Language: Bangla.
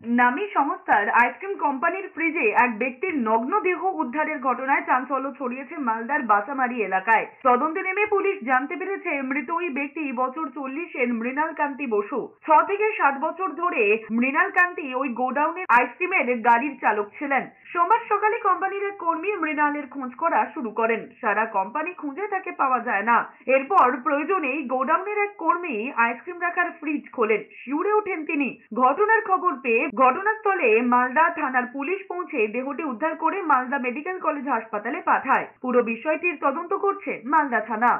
নামী সংস্থার আইসক্রিম কোম্পানির ফ্রিজে এক ব্যক্তির নগ্ন দেহ উদ্ধারের ঘটনায় চাঞ্চল্য ছড়িয়েছে মালদার বাসামারি এলাকায়। তদন্তে নেমে পুলিশ জানতে পেরেছে, মৃত ওই ব্যক্তি বছর চল্লিশের মৃণাল কান্তি বসু। ছ থেকে সাত বছর ধরে মৃণাল কান্তি ওই গোডাউনের আইসক্রিমের গাড়ির চালক ছিলেন। সোমবার সকালে কোম্পানির এক কর্মী মৃণালের খোঁজ করা শুরু করেন। সারা কোম্পানি খুঁজে তাকে পাওয়া যায় না। এরপর প্রয়োজনেই গোডাউনের এক কর্মী আইসক্রিম রাখার ফ্রিজ খোলেন। শিউরে ওঠেন তিনি। ঘটনার খবর পেয়ে ঘটনাস্থলে মালদা থানার পুলিশ পৌঁছে দেহটি উদ্ধার করে মালদা মেডিকেল কলেজ হাসপাতালে পাঠায়। পুরো বিষয়টির তদন্ত করছে মালদা থানা।